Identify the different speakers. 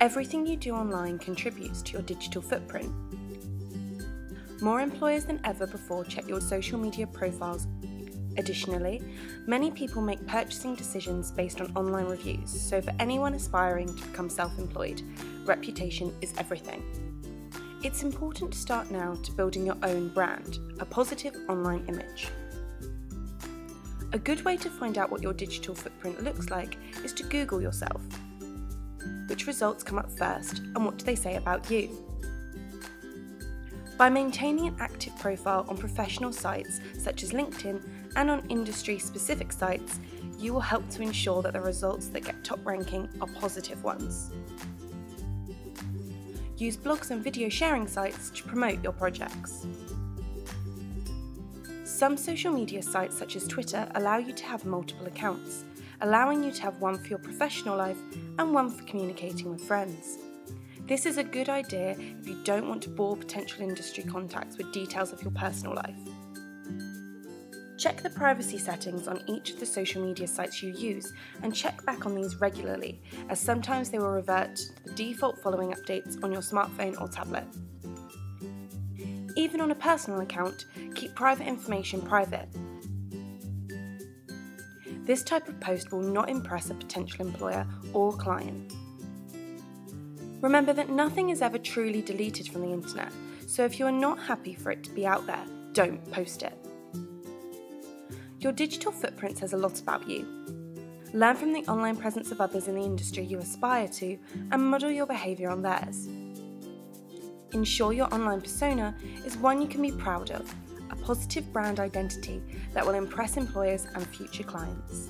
Speaker 1: Everything you do online contributes to your digital footprint. More employers than ever before check your social media profiles. Additionally, many people make purchasing decisions based on online reviews, so for anyone aspiring to become self employed, reputation is everything. It's important to start now to building your own brand, a positive online image. A good way to find out what your digital footprint looks like is to Google yourself. Which results come up first and what do they say about you? By maintaining an active profile on professional sites such as LinkedIn and on industry specific sites, you will help to ensure that the results that get top ranking are positive ones. Use blogs and video sharing sites to promote your projects. Some social media sites, such as Twitter, allow you to have multiple accounts, allowing you to have one for your professional life and one for communicating with friends. This is a good idea if you don't want to bore potential industry contacts with details of your personal life. Check the privacy settings on each of the social media sites you use and check back on these regularly, as sometimes they will revert to the default following updates on your smartphone or tablet. Even on a personal account, keep private information private. This type of post will not impress a potential employer or client. Remember that nothing is ever truly deleted from the internet, so if you are not happy for it to be out there, don't post it. Your digital footprint says a lot about you. Learn from the online presence of others in the industry you aspire to and model your behaviour on theirs. Ensure your online persona is one you can be proud of, a positive brand identity that will impress employers and future clients.